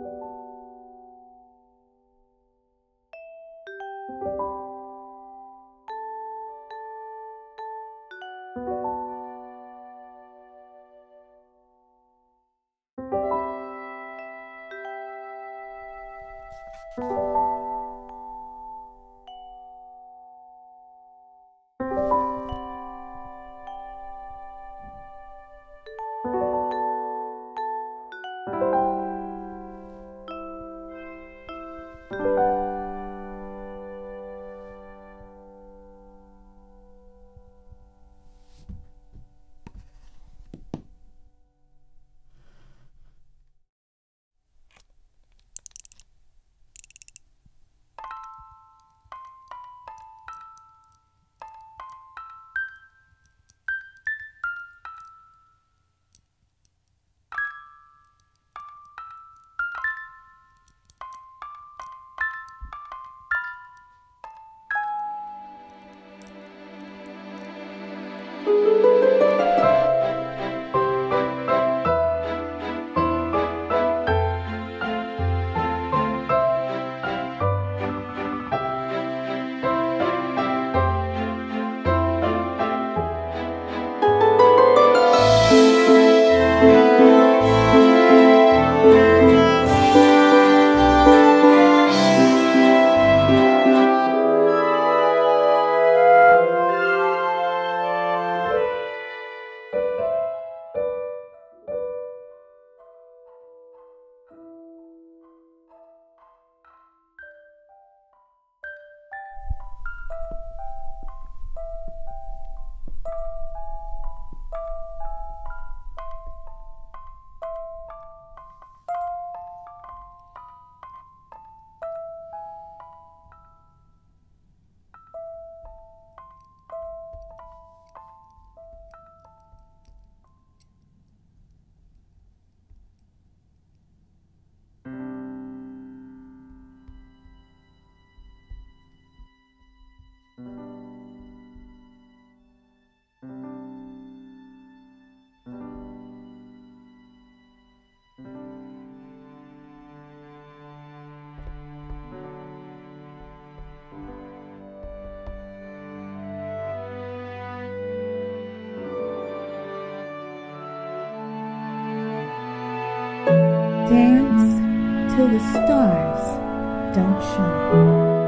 you. till the stars don't shine.